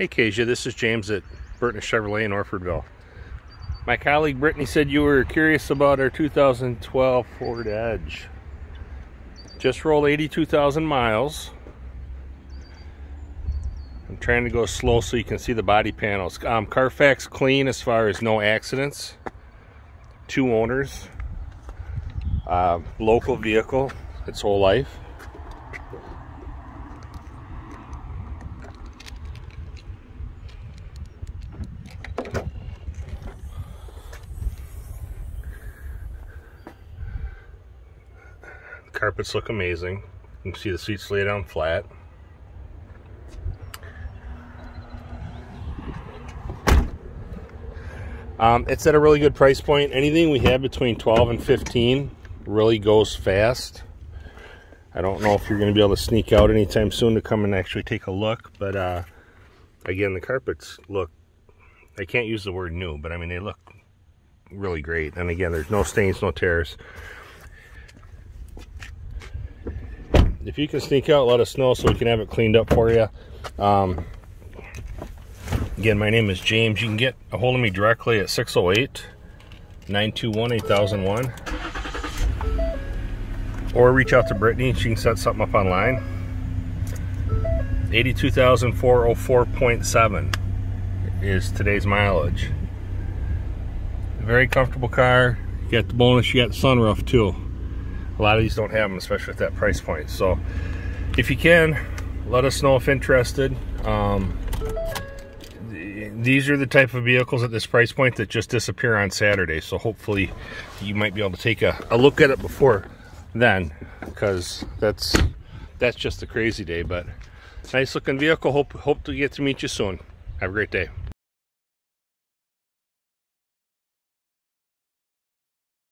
Hey Kasia, this is James at Burtness Chevrolet in Orfordville. My colleague Brittany said you were curious about our 2012 Ford Edge. Just rolled 82,000 miles. I'm trying to go slow so you can see the body panels. Um, Carfax clean as far as no accidents. Two owners. Uh, local vehicle its whole life. Carpets look amazing. You can see the seats lay down flat. Um, it's at a really good price point. Anything we have between 12 and 15 really goes fast. I don't know if you're going to be able to sneak out anytime soon to come and actually take a look. But uh, again, the carpets look, I can't use the word new, but I mean, they look really great. And again, there's no stains, no tears. If you can sneak out, let us know so we can have it cleaned up for you. Um, again, my name is James. You can get a hold of me directly at 608 921 8001 or reach out to Brittany. She can set something up online. 82,404.7 is today's mileage. Very comfortable car. You got the bonus, you got the sunroof too a lot of these don't have them especially at that price point. So if you can let us know if interested. Um, these are the type of vehicles at this price point that just disappear on Saturday. So hopefully you might be able to take a, a look at it before then because that's that's just a crazy day. But nice looking vehicle. Hope hope to get to meet you soon. Have a great day